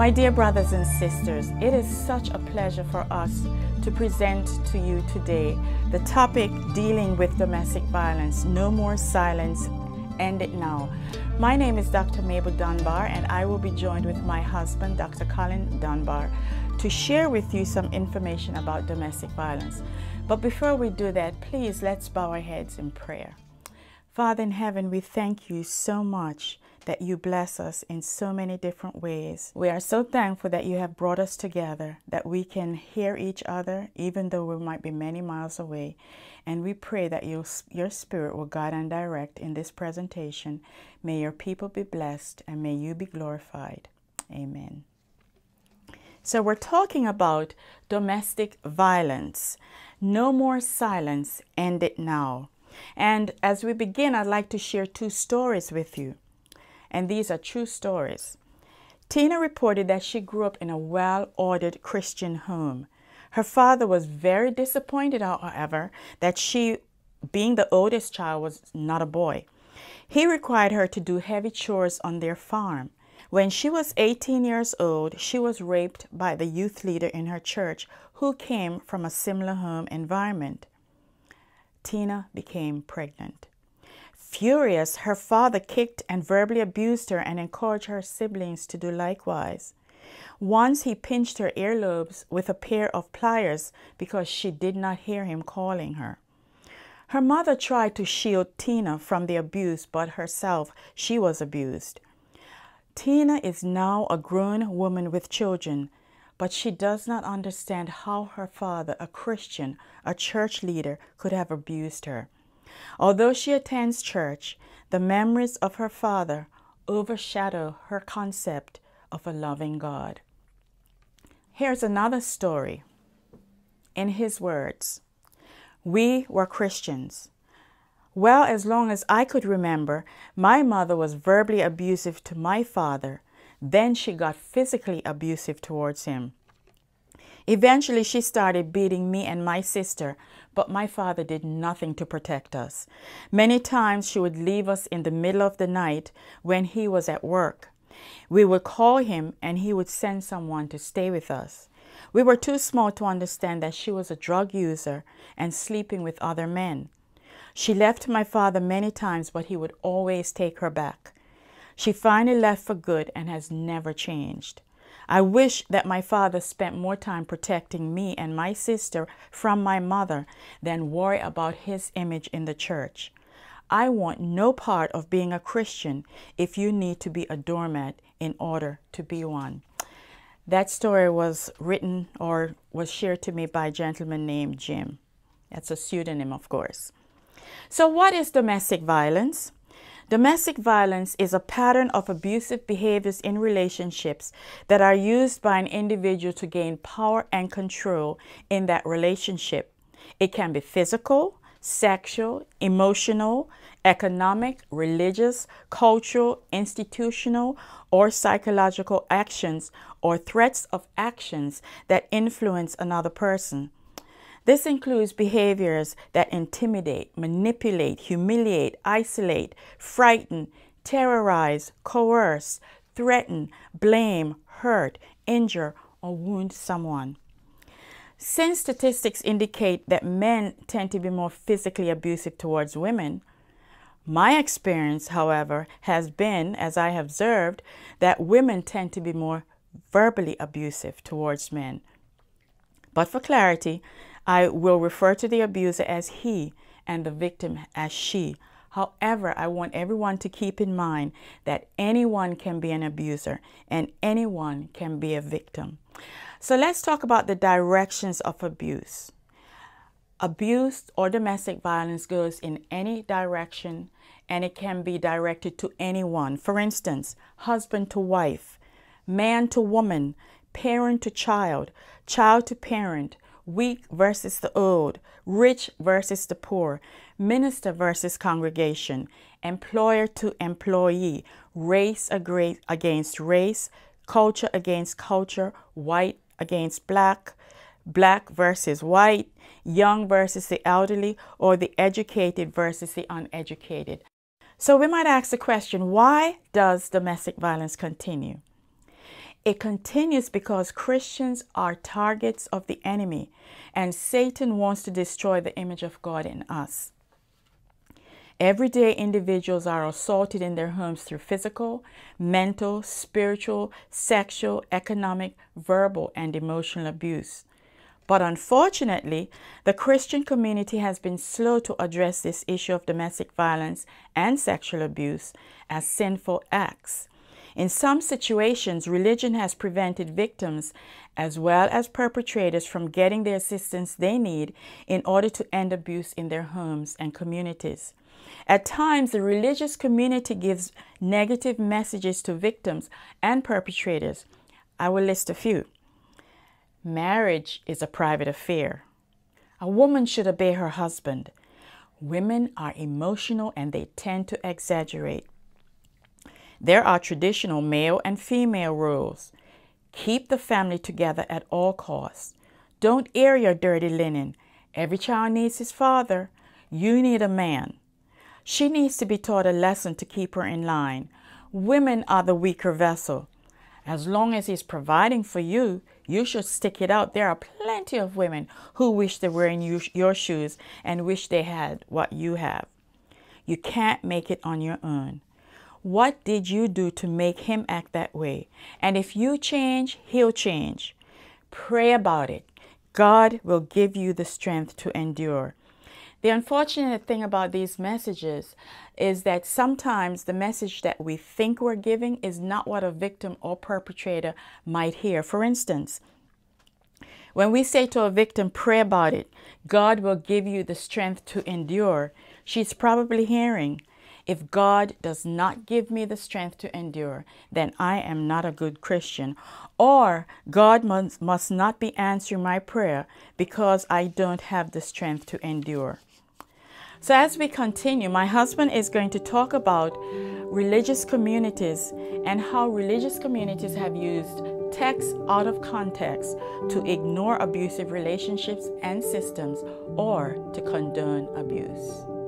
My dear brothers and sisters, it is such a pleasure for us to present to you today the topic dealing with domestic violence No More Silence, End It Now. My name is Dr. Mabel Dunbar, and I will be joined with my husband, Dr. Colin Dunbar, to share with you some information about domestic violence. But before we do that, please let's bow our heads in prayer. Father in heaven, we thank you so much that you bless us in so many different ways. We are so thankful that you have brought us together, that we can hear each other, even though we might be many miles away. And we pray that your, your Spirit will guide and direct in this presentation. May your people be blessed and may you be glorified. Amen. So, we're talking about domestic violence. No more silence, end it now. And as we begin, I'd like to share two stories with you and these are true stories. Tina reported that she grew up in a well ordered Christian home. Her father was very disappointed, however, that she, being the oldest child, was not a boy. He required her to do heavy chores on their farm. When she was 18 years old, she was raped by the youth leader in her church who came from a similar home environment. Tina became pregnant. Furious, her father kicked and verbally abused her and encouraged her siblings to do likewise. Once he pinched her earlobes with a pair of pliers because she did not hear him calling her. Her mother tried to shield Tina from the abuse, but herself, she was abused. Tina is now a grown woman with children, but she does not understand how her father, a Christian, a church leader, could have abused her. Although she attends church, the memories of her father overshadow her concept of a loving God. Here's another story. In his words, we were Christians. Well, as long as I could remember, my mother was verbally abusive to my father. Then she got physically abusive towards him. Eventually, she started beating me and my sister, but my father did nothing to protect us. Many times she would leave us in the middle of the night when he was at work. We would call him and he would send someone to stay with us. We were too small to understand that she was a drug user and sleeping with other men. She left my father many times, but he would always take her back. She finally left for good and has never changed. I wish that my father spent more time protecting me and my sister from my mother than worry about his image in the church. I want no part of being a Christian if you need to be a doormat in order to be one. That story was written or was shared to me by a gentleman named Jim. That's a pseudonym, of course. So, what is domestic violence? Domestic violence is a pattern of abusive behaviors in relationships that are used by an individual to gain power and control in that relationship. It can be physical, sexual, emotional, economic, religious, cultural, institutional, or psychological actions or threats of actions that influence another person. This includes behaviors that intimidate, manipulate, humiliate, isolate, frighten, terrorize, coerce, threaten, blame, hurt, injure, or wound someone. Since statistics indicate that men tend to be more physically abusive towards women, my experience, however, has been, as I have observed, that women tend to be more verbally abusive towards men. But for clarity, I will refer to the abuser as he and the victim as she. However, I want everyone to keep in mind that anyone can be an abuser and anyone can be a victim. So let's talk about the directions of abuse. Abuse or domestic violence goes in any direction and it can be directed to anyone. For instance, husband to wife, man to woman, parent to child, child to parent, weak versus the old, rich versus the poor, minister versus congregation, employer to employee, race against race, culture against culture, white against black, black versus white, young versus the elderly, or the educated versus the uneducated. So we might ask the question why does domestic violence continue? It continues because Christians are targets of the enemy, and Satan wants to destroy the image of God in us. Every day, individuals are assaulted in their homes through physical, mental, spiritual, sexual, economic, verbal, and emotional abuse. But unfortunately, the Christian community has been slow to address this issue of domestic violence and sexual abuse as sinful acts. In some situations, religion has prevented victims as well as perpetrators from getting the assistance they need in order to end abuse in their homes and communities. At times, the religious community gives negative messages to victims and perpetrators. I will list a few. Marriage is a private affair. A woman should obey her husband. Women are emotional and they tend to exaggerate. There are traditional male and female rules. Keep the family together at all costs. Don't air your dirty linen. Every child needs his father. You need a man. She needs to be taught a lesson to keep her in line. Women are the weaker vessel. As long as he's providing for you, you should stick it out. There are plenty of women who wish they were in you, your shoes and wish they had what you have. You can't make it on your own. What did you do to make him act that way? And if you change, he'll change. Pray about it. God will give you the strength to endure. The unfortunate thing about these messages is that sometimes the message that we think we're giving is not what a victim or perpetrator might hear. For instance, when we say to a victim, pray about it, God will give you the strength to endure, she's probably hearing, if God does not give me the strength to endure, then I am not a good Christian. Or God must, must not be answering my prayer because I don't have the strength to endure. So, as we continue, my husband is going to talk about religious communities and how religious communities have used text out of context to ignore abusive relationships and systems or to condone abuse.